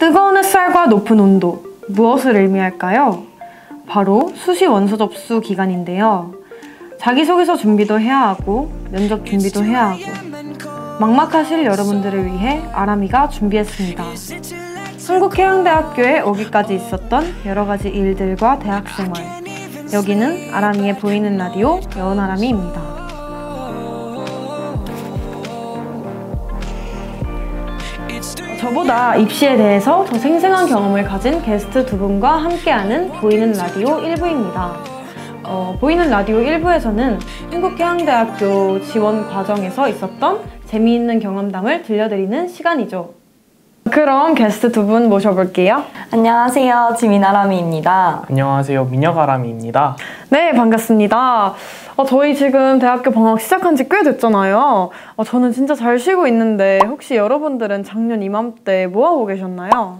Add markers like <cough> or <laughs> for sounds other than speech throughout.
뜨거운 햇살과 높은 온도, 무엇을 의미할까요? 바로 수시 원서 접수 기간인데요. 자기소개서 준비도 해야 하고, 면접 준비도 해야 하고, 막막하실 여러분들을 위해 아람이가 준비했습니다. 한국해양대학교에 오기까지 있었던 여러 가지 일들과 대학생활. 여기는 아람이의 보이는 라디오 여운아람이입니다. 저보다 입시에 대해서 더 생생한 경험을 가진 게스트 두 분과 함께하는 보이는 라디오 1부입니다. 어, 보이는 라디오 1부에서는 한국해양대학교 지원 과정에서 있었던 재미있는 경험담을 들려드리는 시간이죠. 그럼 게스트 두 분 모셔볼게요. 안녕하세요. 지민아람이입니다. 안녕하세요. 민혁아람이입니다. 네, 반갑습니다. 어, 저희 지금 대학교 방학 시작한 지 꽤 됐잖아요. 어, 저는 진짜 잘 쉬고 있는데 혹시 여러분들은 작년 이맘때 뭐 하고 계셨나요?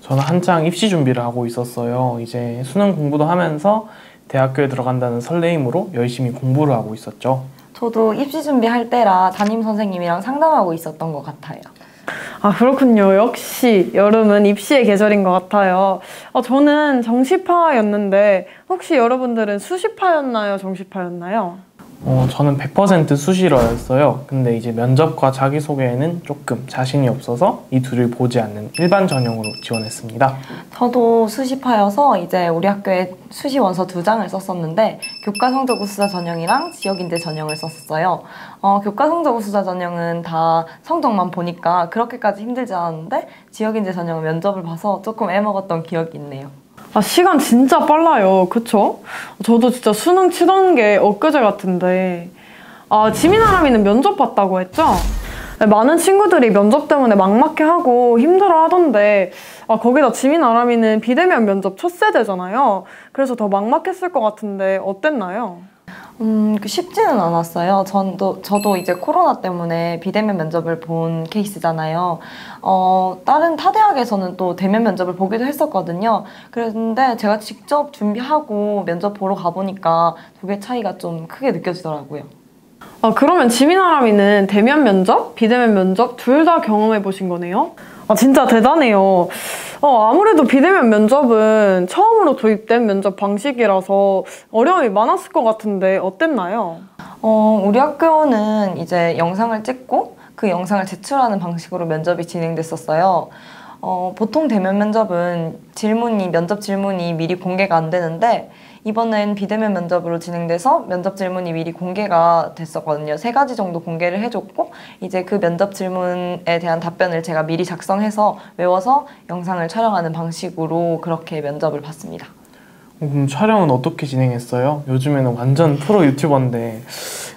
저는 한창 입시 준비를 하고 있었어요. 이제 수능 공부도 하면서 대학교에 들어간다는 설레임으로 열심히 공부를 하고 있었죠. 저도 입시 준비할 때라 담임 선생님이랑 상담하고 있었던 것 같아요. 아, 그렇군요. 역시 여름은 입시의 계절인 것 같아요. 어, 저는 정시파였는데 혹시 여러분들은 수시파였나요? 정시파였나요? 어, 저는 100% 수시러였어요. 근데 이제 면접과 자기소개에는 조금 자신이 없어서 이 둘을 보지 않는 일반 전형으로 지원했습니다. 저도 수시파여서 이제 우리 학교에 수시 원서 두 장을 썼었는데 교과 성적 우수자 전형이랑 지역 인재 전형을 썼었어요. 어, 교과 성적 우수자 전형은 다 성적만 보니까 그렇게까지 힘들지 않았는데 지역 인재 전형은 면접을 봐서 조금 애먹었던 기억이 있네요. 아, 시간 진짜 빨라요. 그쵸? 저도 진짜 수능 치던 게 엊그제 같은데. 아, 지민아람이는 면접 봤다고 했죠? 네, 많은 친구들이 면접 때문에 막막해 하고 힘들어 하던데, 아, 거기다 지민아람이는 비대면 면접 첫 세대잖아요. 그래서 더 막막했을 것 같은데, 어땠나요? 음, 그 쉽지는 않았어요. 전도, 저도 이제 코로나 때문에 비대면 면접을 본 케이스잖아요. 어, 다른 타 대학에서는 또 대면 면접을 보기도 했었거든요. 그런데 제가 직접 준비하고 면접 보러 가보니까 두 개 차이가 좀 크게 느껴지더라고요. 아, 그러면 지민아람이는 대면 면접, 비대면 면접 둘 다 경험해 보신 거네요? 아, 진짜 대단해요. 어, 아무래도 비대면 면접은 처음으로 도입된 면접 방식이라서 어려움이 많았을 것 같은데 어땠나요? 어, 우리 학교는 이제 영상을 찍고 그 영상을 제출하는 방식으로 면접이 진행됐었어요. 어, 보통 대면 면접은 질문이, 면접 질문이 미리 공개가 안 되는데 이번엔 비대면 면접으로 진행돼서 면접 질문이 미리 공개가 됐었거든요. 세 가지 정도 공개를 해줬고 이제 그 면접 질문에 대한 답변을 제가 미리 작성해서 외워서 영상을 촬영하는 방식으로 그렇게 면접을 봤습니다. 그럼 촬영은 어떻게 진행했어요? 요즘에는 완전 프로 유튜버인데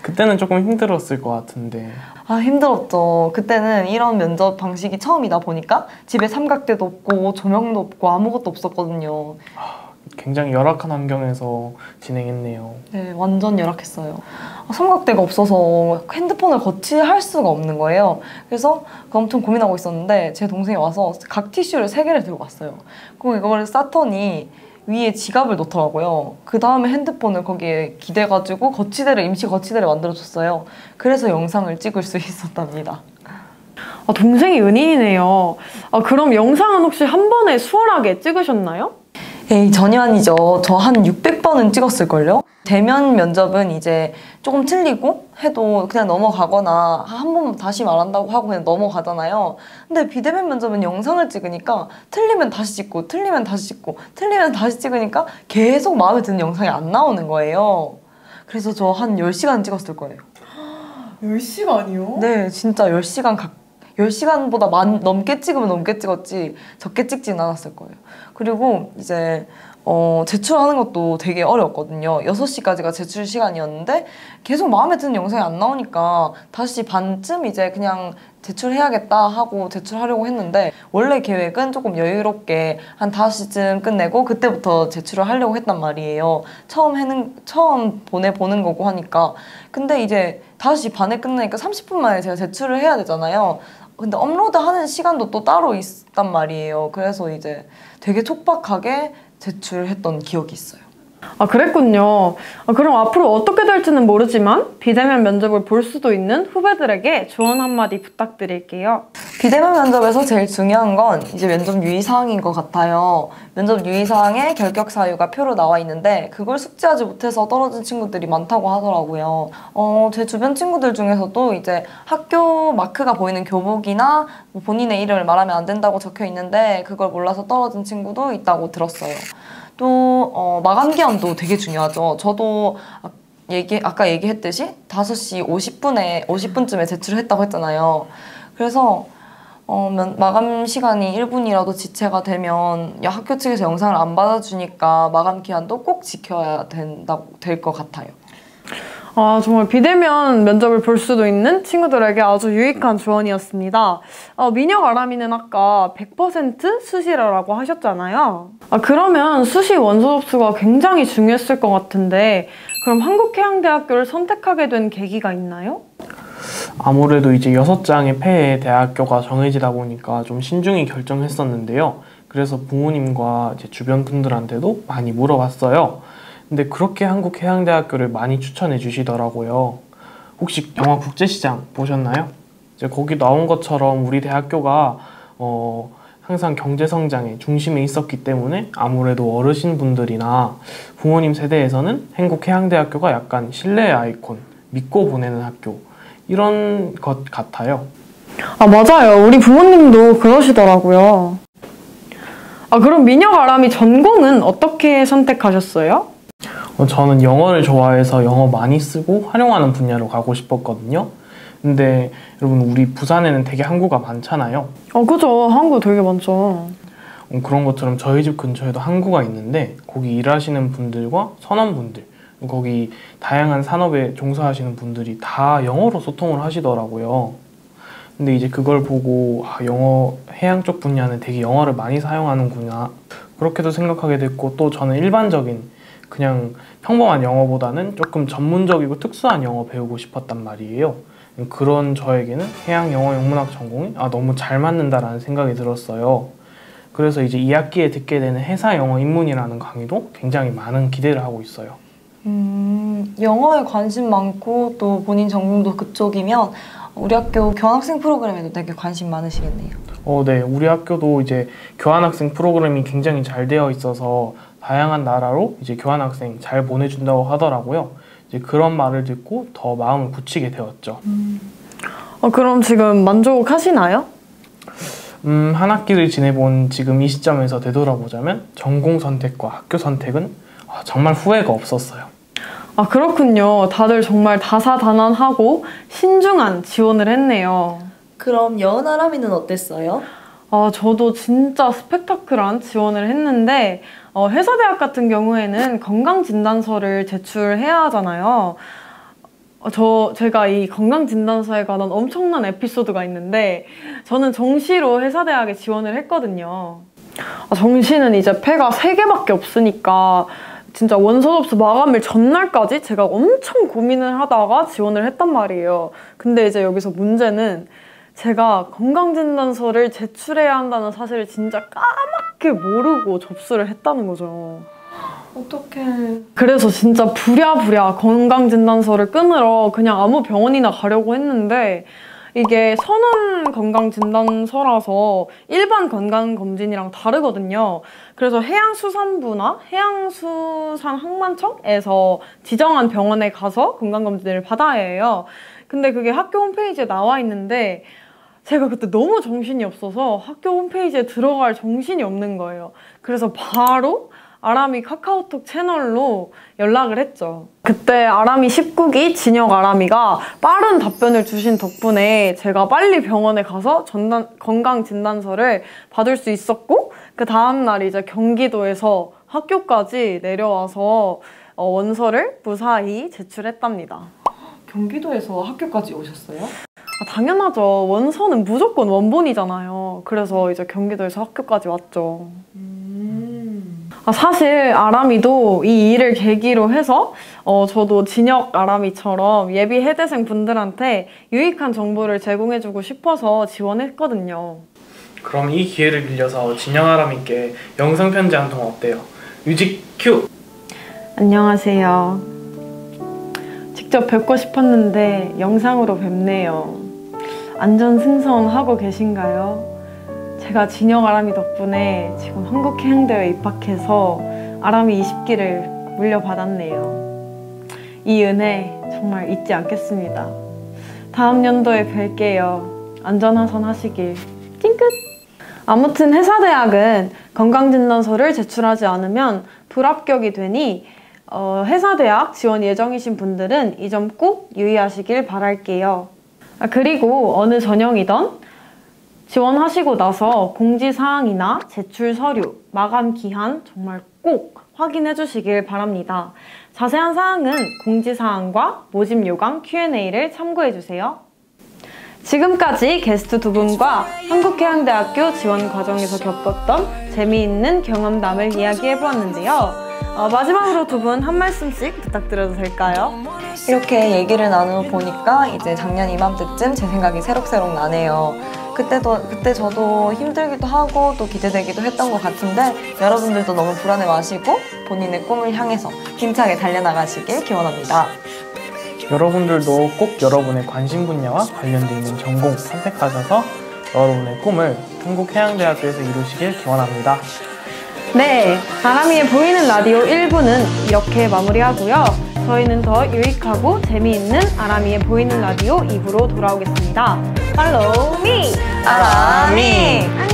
그때는 조금 힘들었을 것 같은데 아 힘들었죠. 그때는 이런 면접 방식이 처음이다 보니까 집에 삼각대도 없고 조명도 없고 아무것도 없었거든요. 굉장히 열악한 환경에서 진행했네요. 네, 완전 열악했어요. 아, 삼각대가 없어서 핸드폰을 거치할 수가 없는 거예요. 그래서 그 엄청 고민하고 있었는데 제 동생이 와서 각 티슈를 세 개를 들고 왔어요. 그리고 이거를 쌌더니 위에 지갑을 놓더라고요. 그 다음에 핸드폰을 거기에 기대가지고 거치대를 임시 거치대를 만들어줬어요. 그래서 영상을 찍을 수 <laughs> 있었답니다. 아, 동생이 은인이네요. 아, 그럼 영상은 혹시 한 번에 수월하게 찍으셨나요? 에이 전혀 아니죠. 저 한 600번은 찍었을걸요? 대면 면접은 이제 조금 틀리고 해도 그냥 넘어가거나 한 번 다시 말한다고 하고 그냥 넘어가잖아요. 근데 비대면 면접은 영상을 찍으니까 틀리면 다시 찍고 틀리면 다시 찍고 틀리면 다시 찍으니까 계속 마음에 드는 영상이 안 나오는 거예요. 그래서 저 한 10시간 찍었을 거예요. 10시간이요? 네, 진짜 10시간 각 10시간보다 많, 넘게 찍으면 넘게 찍었지 적게 찍지는 않았을 거예요. 그리고 이제 어, 제출하는 것도 되게 어려웠거든요. 6시까지가 제출 시간이었는데 계속 마음에 드는 영상이 안 나오니까 다시 반쯤 이제 그냥 제출해야겠다 하고 제출하려고 했는데 원래 계획은 조금 여유롭게 한 5시쯤 끝내고 그때부터 제출을 하려고 했단 말이에요. 처음 해는 처음 보내 보는 거고 하니까 근데 이제 5시 반에 끝나니까 30분 만에 제가 제출을 해야 되잖아요. 근데 업로드하는 시간도 또 따로 있단 말이에요. 그래서 이제 되게 촉박하게 제출했던 기억이 있어요. 아, 그랬군요. 아, 그럼 앞으로 어떻게 될지는 모르지만 비대면 면접을 볼 수도 있는 후배들에게 조언 한마디 부탁드릴게요. 비대면 면접에서 제일 중요한 건 이제 면접 유의사항인 것 같아요. 면접 유의사항에 결격 사유가 표로 나와 있는데 그걸 숙지하지 못해서 떨어진 친구들이 많다고 하더라고요. 어, 제 주변 친구들 중에서도 이제 학교 마크가 보이는 교복이나 뭐 본인의 이름을 말하면 안 된다고 적혀 있는데 그걸 몰라서 떨어진 친구도 있다고 들었어요. 또 어, 마감 기한도 되게 중요하죠. 저도 아- 얘기 아까 얘기했듯이 5시 50분에 50분쯤에 제출을 했다고 했잖아요. 그래서 어, 면- 마감 시간이 1분이라도 지체가 되면 야, 학교 측에서 영상을 안 받아주니까 마감 기한도 꼭 지켜야 된다고 될 것 같아요. 아, 정말 비대면 면접을 볼 수도 있는 친구들에게 아주 유익한 조언이었습니다. 어, 민혁 아람이는 아까 100% 수시라고 하셨잖아요. 아, 그러면 수시 원서 접수가 굉장히 중요했을 것 같은데, 그럼 한국해양대학교를 선택하게 된 계기가 있나요? 아무래도 이제 여섯 장의 패에 대학교가 정해지다 보니까 좀 신중히 결정했었는데요. 그래서 부모님과 제 주변 분들한테도 많이 물어봤어요. 근데 그렇게 한국해양대학교를 많이 추천해 주시더라고요. 혹시 영화 국제시장 보셨나요? 이제 거기 나온 것처럼 우리 대학교가 어, 항상 경제 성장의 중심에 있었기 때문에 아무래도 어르신 분들이나 부모님 세대에서는 한국해양대학교가 약간 신뢰의 아이콘, 믿고 보내는 학교 이런 것 같아요. 아, 맞아요. 우리 부모님도 그러시더라고요. 아, 그럼 민혁 아람이 전공은 어떻게 선택하셨어요? 어, 저는 영어를 좋아해서 영어 많이 쓰고 활용하는 분야로 가고 싶었거든요. 근데 여러분 우리 부산에는 되게 항구가 많잖아요. 어, 그죠. 한국 되게 많죠. 어, 그런 것처럼 저희 집 근처에도 항구가 있는데 거기 일하시는 분들과 선원분들 거기 다양한 산업에 종사하시는 분들이 다 영어로 소통을 하시더라고요. 근데 이제 그걸 보고 아, 영어 해양 쪽 분야는 되게 영어를 많이 사용하는구나 그렇게도 생각하게 됐고 또 저는 일반적인 그냥 평범한 영어보다는 조금 전문적이고 특수한 영어 배우고 싶었단 말이에요. 그런 저에게는 해양 영어 영문학 전공이 아, 너무 잘 맞는다라는 생각이 들었어요. 그래서 이제 2학기에 듣게 되는 해사 영어 입문이라는 강의도 굉장히 많은 기대를 하고 있어요. 음, 영어에 관심 많고 또 본인 전공도 그쪽이면 우리 학교 교환학생 프로그램에도 되게 관심 많으시겠네요. 어, 네. 우리 학교도 이제 교환학생 프로그램이 굉장히 잘 되어 있어서 다양한 나라로 이제 교환학생 잘 보내준다고 하더라고요. 이제 그런 말을 듣고 더 마음을 굳히게 되었죠. 어, 그럼 지금 만족하시나요? 음, 한 학기를 지내본 지금 이 시점에서 되돌아보자면 전공 선택과 학교 선택은 아, 정말 후회가 없었어요. 아, 그렇군요. 다들 정말 다사다난하고 신중한 지원을 했네요. 그럼 여은 아람이는 어땠어요? 아, 저도 진짜 스펙타클한 지원을 했는데, 어, 회사대학 같은 경우에는 건강진단서를 제출해야 하잖아요. 어, 저, 제가 이 건강진단서에 관한 엄청난 에피소드가 있는데, 저는 정시로 회사대학에 지원을 했거든요. 아, 정시는 이제 패가 3개밖에 없으니까, 진짜 원서 접수 마감일 전날까지 제가 엄청 고민을 하다가 지원을 했단 말이에요. 근데 이제 여기서 문제는 제가 건강진단서를 제출해야 한다는 사실을 진짜 까맣게 모르고 접수를 했다는 거죠. 어떡해. 그래서 진짜 부랴부랴 건강진단서를 끊으러 그냥 아무 병원이나 가려고 했는데 이게 선원 건강진단서라서 일반 건강검진이랑 다르거든요. 그래서 해양수산부나 해양수산항만청에서 지정한 병원에 가서 건강검진을 받아야 해요. 근데 그게 학교 홈페이지에 나와 있는데 제가 그때 너무 정신이 없어서 학교 홈페이지에 들어갈 정신이 없는 거예요. 그래서 바로 아람이 카카오톡 채널로 연락을 했죠. 그때 아람이 19기 진혁 아람이가 빠른 답변을 주신 덕분에 제가 빨리 병원에 가서 전단, 건강 진단서를 받을 수 있었고 그 다음 날 이제 경기도에서 학교까지 내려와서 어, 원서를 무사히 제출했답니다. 경기도에서 학교까지 오셨어요? 아, 당연하죠. 원서는 무조건 원본이잖아요. 그래서 이제 경기도에서 학교까지 왔죠. 아, 사실 아람이도 이 일을 계기로 해서 어, 저도 진혁 아람이처럼 예비 해대생 분들한테 유익한 정보를 제공해주고 싶어서 지원했거든요. 그럼 이 기회를 빌려서 진영 아람님께 영상 편지 한 통 어때요? 뮤직 큐! 안녕하세요. 직접 뵙고 싶었는데 영상으로 뵙네요. 안전 승선하고 계신가요? 제가 진영 아람이 덕분에 지금 한국해양대에 입학해서 아람이 20기를 물려받았네요. 이 은혜 정말 잊지 않겠습니다. 다음 연도에 뵐게요. 안전하선 하시길. 찡끗! 아무튼 회사대학은 건강진단서를 제출하지 않으면 불합격이 되니 어, 회사대학 지원 예정이신 분들은 이 점 꼭 유의하시길 바랄게요. 아, 그리고 어느 전형이던 지원하시고 나서 공지사항이나 제출 서류, 마감 기한 정말 꼭 확인해 주시길 바랍니다. 자세한 사항은 공지사항과 모집 요강 Q&A를 참고해 주세요. 지금까지 게스트 두 분과 한국해양대학교 지원 과정에서 겪었던 재미있는 경험담을 이야기해 보았는데요. 어, 마지막으로 두 분 한 말씀씩 부탁드려도 될까요? 이렇게 얘기를 나누어 보니까 이제 작년 이맘때쯤 제 생각이 새록새록 나네요. 그때도 그때 저도 힘들기도 하고 또 기대되기도 했던 것 같은데 여러분들도 너무 불안해 마시고 본인의 꿈을 향해서 힘차게 달려나가시길 기원합니다. 여러분들도 꼭 여러분의 관심 분야와 관련돼 있는 전공 선택하셔서 여러분의 꿈을 한국해양대학교에서 이루시길 기원합니다. 네, 아람이의 보이는 라디오 1부는 이렇게 마무리하고요. 저희는 더 유익하고 재미있는 아람이의 보이는 라디오 2부로 돌아오겠습니다. 팔로우 미! 아람이!